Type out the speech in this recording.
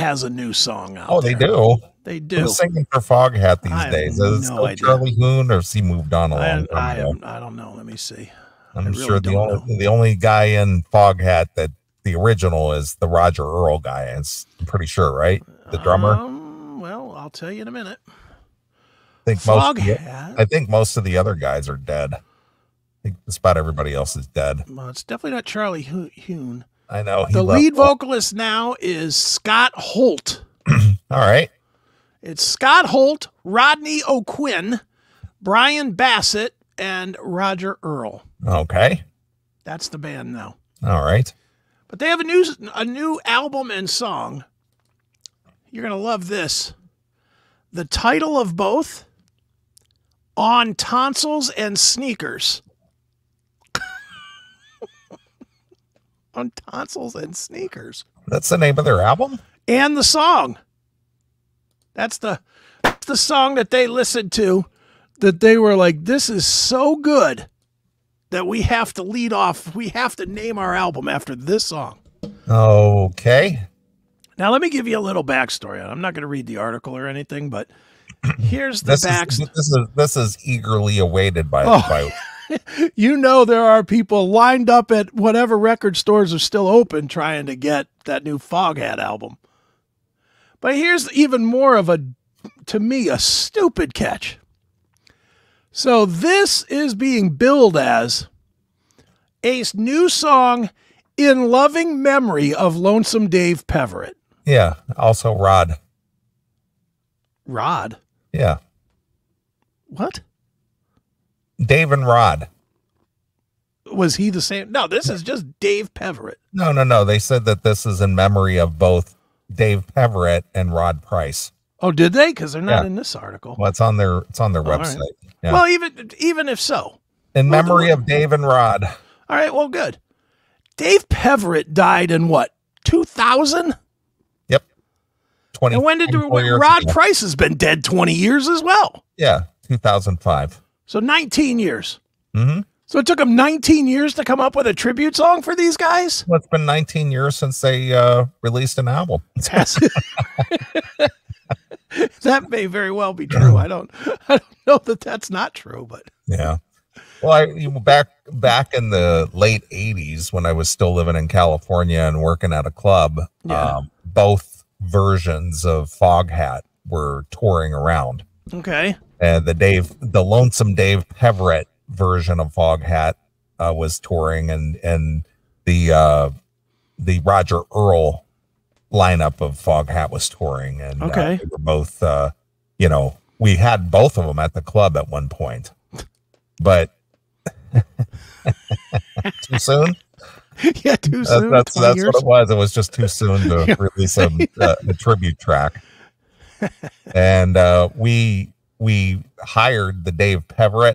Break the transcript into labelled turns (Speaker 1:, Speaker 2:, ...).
Speaker 1: has a new song out.
Speaker 2: Oh, they
Speaker 1: there.
Speaker 2: do.
Speaker 1: They do.
Speaker 2: Who's singing for Foghat these
Speaker 1: I
Speaker 2: days? Is it
Speaker 1: no idea.
Speaker 2: Charlie Huhn, or has he moved on a
Speaker 1: I,
Speaker 2: long
Speaker 1: I,
Speaker 2: time
Speaker 1: am- I don't know. Let me see.
Speaker 2: I'm
Speaker 1: really
Speaker 2: sure the only the only guy in Foghat that the original is the Roger Earl guy. It's, I'm pretty sure, right? The drummer.
Speaker 1: Um, well, I'll tell you in a minute.
Speaker 2: I think most. of the-
Speaker 1: Foghat.
Speaker 2: I think most of the other guys are dead. I think just about everybody else is dead.
Speaker 1: Well, it's definitely not Charlie Huhn.
Speaker 2: I know.
Speaker 1: The lead vocalist now is Scott Holt.
Speaker 2: All right.
Speaker 1: It's Scott Holt, Rodney O'Quinn, Bryan Bassett, and Roger Earl.
Speaker 2: Okay.
Speaker 1: That's the band now.
Speaker 2: All right.
Speaker 1: But they have a new a new album and song. You're gonna love this. The title of both on tonsils and sneakers. On tonsils and sneakers.
Speaker 2: That's the name of their album.
Speaker 1: And the song. That's the that's the song that they listened to that they were like, this is so good that we have to lead off. We have to name our album after this song.
Speaker 2: Okay.
Speaker 1: Now, let me give you a little backstory. I'm not going to read the article or anything, but here's the
Speaker 2: This is,
Speaker 1: backstory.
Speaker 2: this is this is eagerly awaited by,
Speaker 1: Oh.
Speaker 2: by
Speaker 1: You know, there are people lined up at whatever record stores are still open trying to get that new Foghat album. But here's even more of a, to me, a stupid catch. So this is being billed as a new song in loving memory of Lonesome Dave Peverett.
Speaker 2: yeah. Also Rod.
Speaker 1: Rod?
Speaker 2: Yeah.
Speaker 1: What?
Speaker 2: Dave and Rod.
Speaker 1: Was he the same? No, this is just Dave Peverett.
Speaker 2: No, no, no. They said that this is in memory of both Dave Peverett and Rod Price.
Speaker 1: Oh, did they? Because they're not
Speaker 2: Yeah.
Speaker 1: in this article.
Speaker 2: Well, it's on their it's on their
Speaker 1: right.
Speaker 2: website. Yeah.
Speaker 1: Well, even even if so,
Speaker 2: in
Speaker 1: well,
Speaker 2: memory of Dave and Rod.
Speaker 1: all right. Well, good. Dave Peverett died in what 2000,
Speaker 2: Yep. Twenty.
Speaker 1: and when did
Speaker 2: 24 years
Speaker 1: Rod
Speaker 2: ago.
Speaker 1: Price has been dead 20 years as well?
Speaker 2: Yeah, two thousand five.
Speaker 1: So 19 years.
Speaker 2: Mm-hmm.
Speaker 1: So it took them 19 years to come up with a tribute song for these guys.
Speaker 2: Well, it's been 19 years since they uh, released an album.
Speaker 1: That may very well be true. I don't. I don't know that that's not true, but
Speaker 2: Yeah. Well, I back back in the late '80s when I was still living in California and working at a club,
Speaker 1: Yeah.
Speaker 2: um, both versions of Foghat were touring around.
Speaker 1: okay.
Speaker 2: And the Dave, the Lonesome Dave Peverett version of Foghat uh, was touring, and and the uh, the Roger Earl lineup of Foghat was touring, and uh,
Speaker 1: Okay.
Speaker 2: they were both, uh, you know, we had both of them at the club at one point, but too soon.
Speaker 1: yeah, too soon.
Speaker 2: that's
Speaker 1: 20
Speaker 2: that's what it was. It was just too soon to release a, a, a tribute track. and uh, we we hired the Dave Peverett